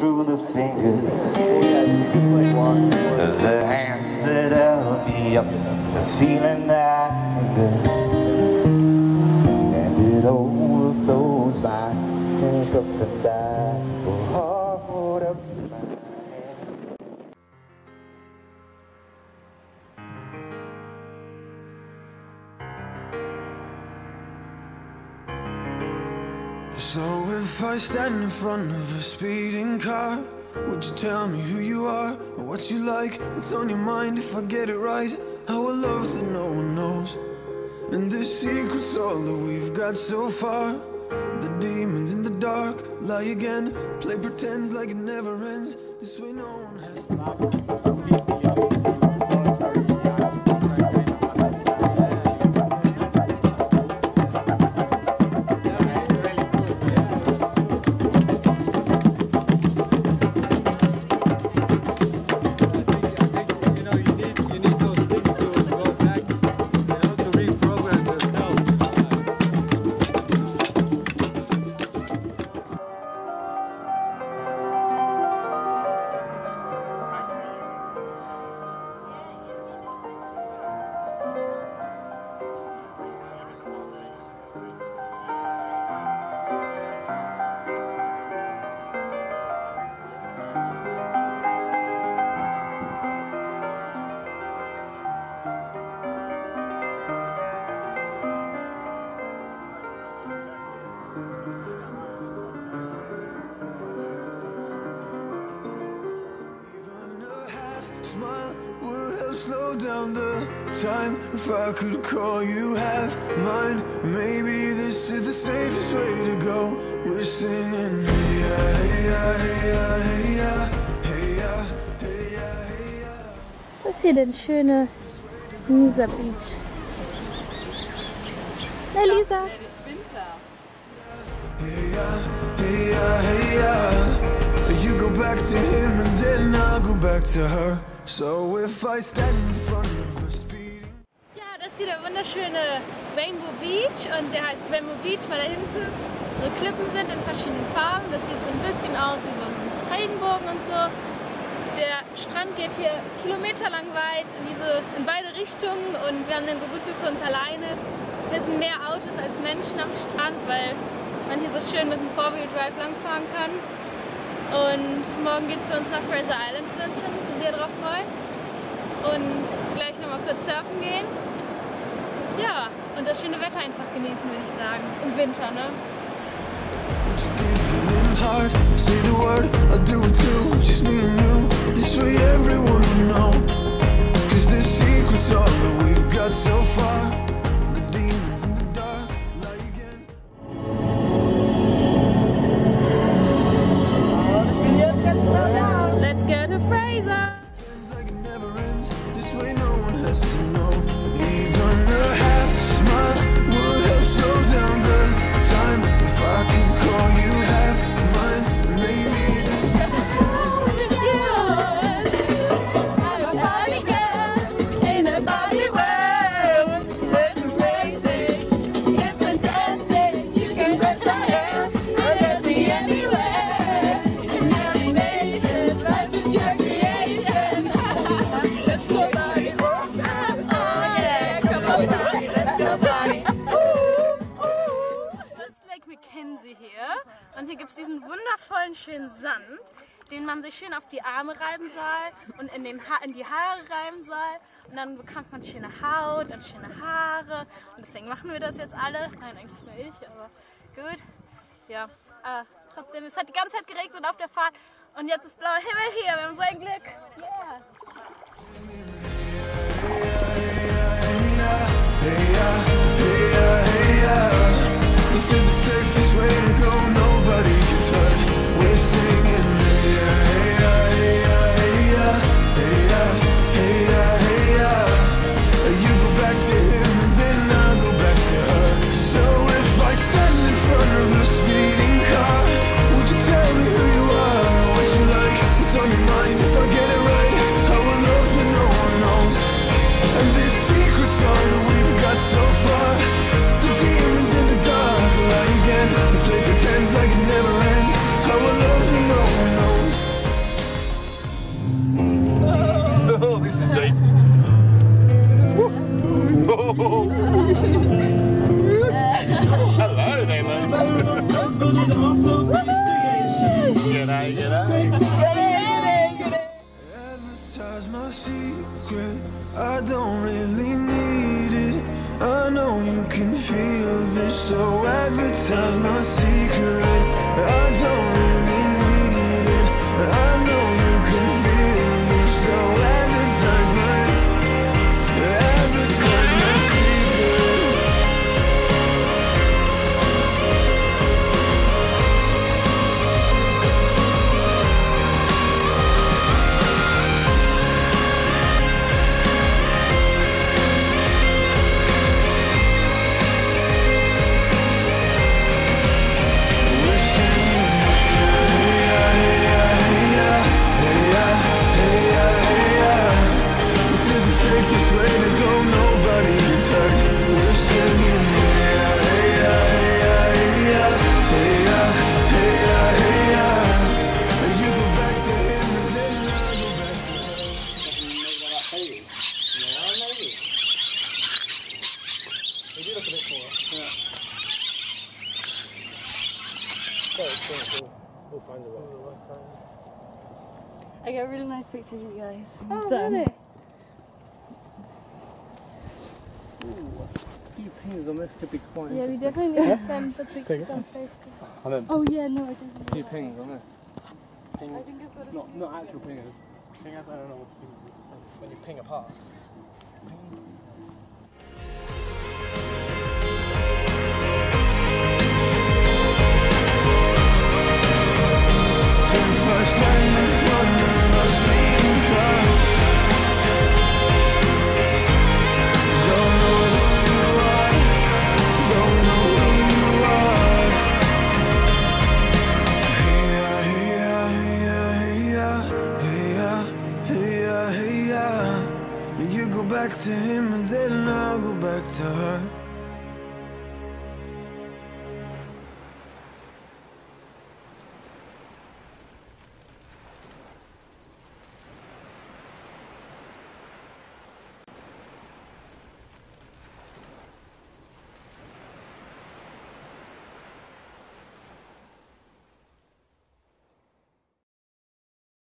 through the fingers. The hands that held me up to feeling that anger. And it overflows my hands up and down. Hold up if I stand in front of a speeding car, would you tell me who you are or what you like? What's on your mind if I get it right? How I love that no one knows. And the secret's all that we've got so far. The demons in the dark lie again, play pretends like it never ends. This way no one has to. Slow down the time if I could call you half mine. Maybe this is the safest way to go. We're singing, hey ya, hey ya, hey ya, hey ya, hey ya, hey ya, hey ya. Was ist hier denn schöne Noosa Beach? Na Lisa, Hey ya, hey ya, hey ya. You go back to him and then I'll go back to her. So if I stand in front of a speeding ja, das ist hier der wunderschöne Rainbow Beach und der heißt Rainbow Beach, weil da hinten so Klippen sind in verschiedenen Farben. Das sieht so ein bisschen aus wie so ein Regenbogen und so. Der Strand geht hier kilometerlang weit in, diese, in beide Richtungen und wir haben den so gut wie für uns alleine. Hier sind mehr Autos als Menschen am Strand, weil man hier so schön mit dem Four-Wheel-Drive langfahren kann. Und morgen geht es für uns nach Fraser Island, schon sehr drauf freuen. Und gleich nochmal kurz surfen gehen. Ja, und das schöne Wetter einfach genießen, würde ich sagen. Im Winter, ne? Heart? Say the word, I'll do it too. Just me and you. This way everyone will know. Cause the secret's all that we've got so far. Es diesen wundervollen, schönen Sand, den man sich schön auf die Arme reiben soll und in, den ha in die Haare reiben soll. Und dann bekommt man schöne Haut und schöne Haare. Und deswegen machen wir das jetzt alle. Nein, eigentlich nur ich, aber gut. Ja, äh, trotzdem, es hat die ganze Zeit geregnet auf der Fahrt. Und jetzt ist blauer Himmel hier. Wir haben so ein Glück. Yeah. back to him, then I go back to her. So if I stand in front of a speeding car, would you tell me who you are, what you like, what's on your mind? If I get it right, I will love no one knows. And that we've got so far. Don't really need it. I know you can feel this, so advertise my secret. I don't I got a really nice picture of you guys. Oh, So- really? Few pings on this could be quite Yeah, we definitely need to send the pictures on Facebook. And then Oh yeah, no, I didn't. few pings on this. Ping, I think I've got a not, not actual pingers. Pingers, I don't know what pingers When you ping apart. First You go back to him and then I'll go back to her.